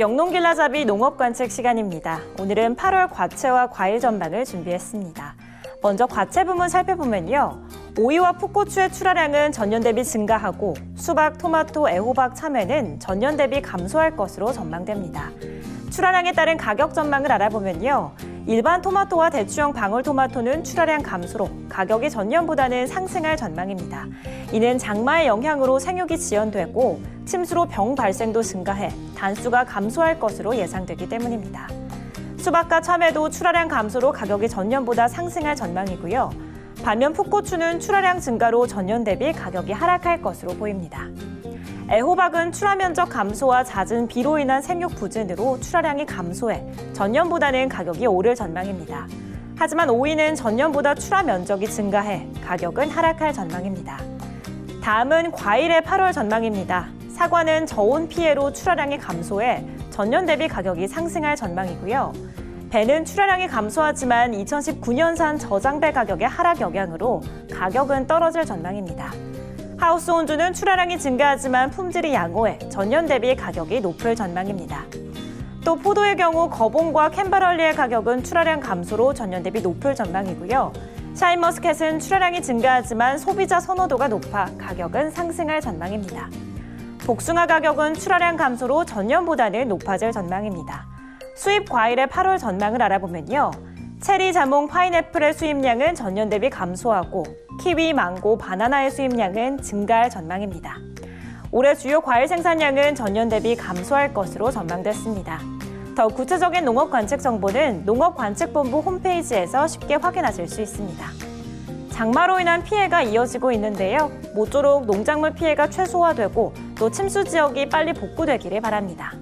영농길라잡이 농업관측 시간입니다. 오늘은 8월 과채와 과일 전망을 준비했습니다. 먼저 과채 부문 살펴보면요. 오이와 풋고추의 출하량은 전년 대비 증가하고 수박, 토마토, 애호박, 참외는 전년 대비 감소할 것으로 전망됩니다. 출하량에 따른 가격 전망을 알아보면요. 일반 토마토와 대추형 방울토마토는 출하량 감소로 가격이 전년보다는 상승할 전망입니다. 이는 장마의 영향으로 생육이 지연되고 침수로 병 발생도 증가해 단수가 감소할 것으로 예상되기 때문입니다. 수박과 참외도 출하량 감소로 가격이 전년보다 상승할 전망이고요. 반면 풋고추는 출하량 증가로 전년 대비 가격이 하락할 것으로 보입니다. 애호박은 출하 면적 감소와 잦은 비로 인한 생육 부진으로 출하량이 감소해 전년보다는 가격이 오를 전망입니다. 하지만 오이는 전년보다 출하 면적이 증가해 가격은 하락할 전망입니다. 다음은 과일의 8월 전망입니다. 사과는 저온 피해로 출하량이 감소해 전년 대비 가격이 상승할 전망이고요. 배는 출하량이 감소하지만 2019년산 저장배 가격의 하락 영향으로 가격은 떨어질 전망입니다. 하우스 온주는 출하량이 증가하지만 품질이 양호해 전년 대비 가격이 높을 전망입니다. 또 포도의 경우 거봉과 캔버럴리의 가격은 출하량 감소로 전년 대비 높을 전망이고요. 샤인머스켓은 출하량이 증가하지만 소비자 선호도가 높아 가격은 상승할 전망입니다. 복숭아 가격은 출하량 감소로 전년보다는 높아질 전망입니다. 수입 과일의 8월 전망을 알아보면요. 체리, 자몽, 파인애플의 수입량은 전년 대비 감소하고 키위, 망고, 바나나의 수입량은 증가할 전망입니다. 올해 주요 과일 생산량은 전년 대비 감소할 것으로 전망됐습니다. 더 구체적인 농업 관측 정보는 농업관측본부 홈페이지에서 쉽게 확인하실 수 있습니다. 장마로 인한 피해가 이어지고 있는데요. 모쪼록 농작물 피해가 최소화되고 또 침수 지역이 빨리 복구되기를 바랍니다.